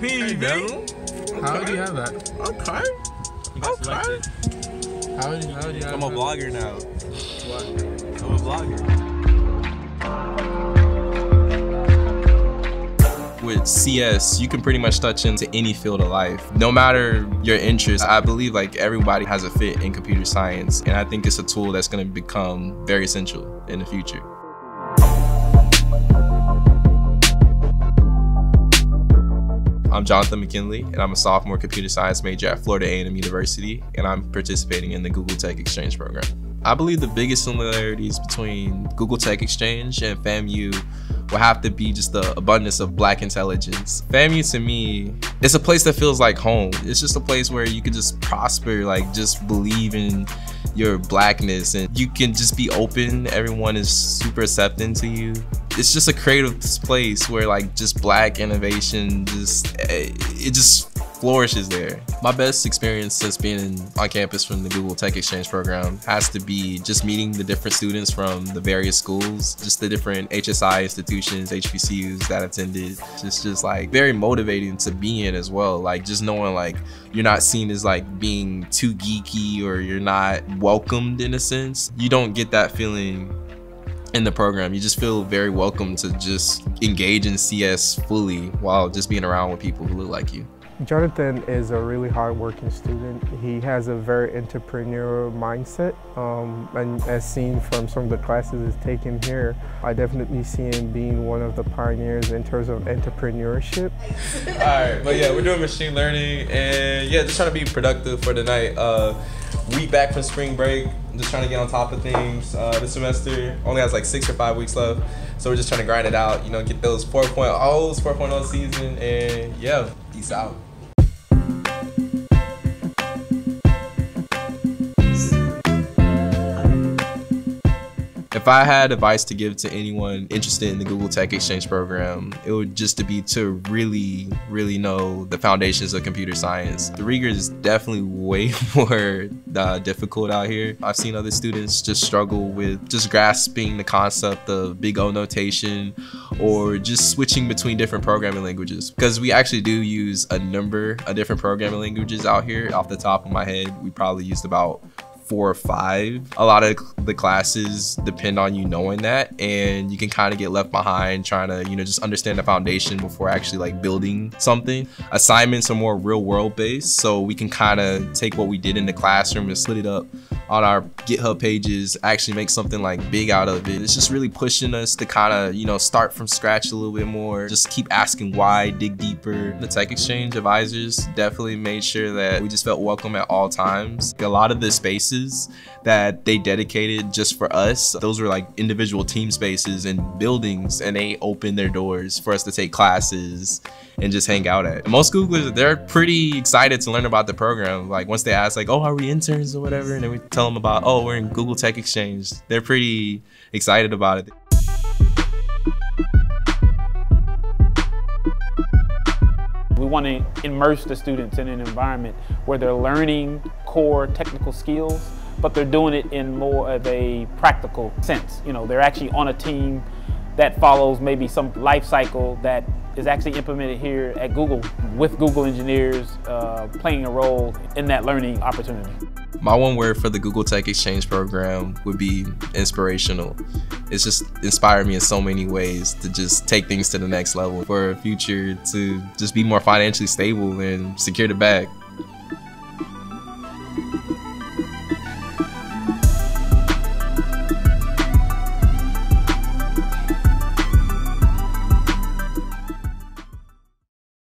PV. How do you have that? Okay. You got Okay. selected. How do you, how do you I'm a that? vlogger now. What? I'm a vlogger. with CS, you can pretty much touch into any field of life. No matter your interest, I believe like everybody has a fit in computer science. And I think it's a tool that's gonna become very essential in the future. I'm Jonathan McKinley, and I'm a sophomore computer science major at Florida A&M University, and I'm participating in the Google Tech Exchange program. I believe the biggest similarities between Google Tech Exchange and FAMU will have to be just the abundance of black intelligence. FAMU to me, it's a place that feels like home. It's just a place where you can just prosper, like just believe in your blackness and you can just be open. Everyone is super accepting to you. It's just a creative place where like just black innovation just eh, it just flourishes there. My best experience since being on campus from the Google Tech Exchange program has to be just meeting the different students from the various schools, just the different HSI institutions, HBCUs that attended. Just just like very motivating to be in as well. Like just knowing like you're not seen as like being too geeky or you're not welcomed in a sense. You don't get that feeling in the program. You just feel very welcome to just engage in CS fully while just being around with people who look like you. Jonathan is a really hardworking student. He has a very entrepreneurial mindset, um, and as seen from some of the classes he's taken here, I definitely see him being one of the pioneers in terms of entrepreneurship. All right, but yeah, we're doing machine learning and yeah, just trying to be productive for the night. Uh, week back from spring break, just trying to get on top of things. Uh, this semester only has like six or five weeks left, so we're just trying to grind it out. You know, get those 4.0s, 4.0 season, and yeah, peace out. If I had advice to give to anyone interested in the Google Tech Exchange program, it would just to be to really, really know the foundations of computer science. The rigor is definitely way more uh, difficult out here. I've seen other students just struggle with just grasping the concept of big O notation or just switching between different programming languages. Because we actually do use a number of different programming languages out here. Off the top of my head, we probably used about four or five. A lot of the classes depend on you knowing that and you can kind of get left behind trying to, you know, just understand the foundation before actually like building something. Assignments are more real world based, so we can kind of take what we did in the classroom and split it up on our GitHub pages, actually make something like big out of it. It's just really pushing us to kind of, you know, start from scratch a little bit more, just keep asking why, dig deeper. The Tech Exchange advisors definitely made sure that we just felt welcome at all times. A lot of the spaces that they dedicated just for us, those were like individual team spaces and buildings, and they opened their doors for us to take classes and just hang out at. Most Googlers, they're pretty excited to learn about the program. Like once they ask like, oh, are we interns or whatever? And then we tell them about, oh, oh, we're in Google Tech Exchange. They're pretty excited about it. We want to immerse the students in an environment where they're learning core technical skills, but they're doing it in more of a practical sense. You know, they're actually on a team that follows maybe some life cycle that is actually implemented here at Google with Google engineers uh, playing a role in that learning opportunity. My one word for the Google Tech Exchange program would be inspirational. It's just inspired me in so many ways to just take things to the next level for a future to just be more financially stable and secure the bag.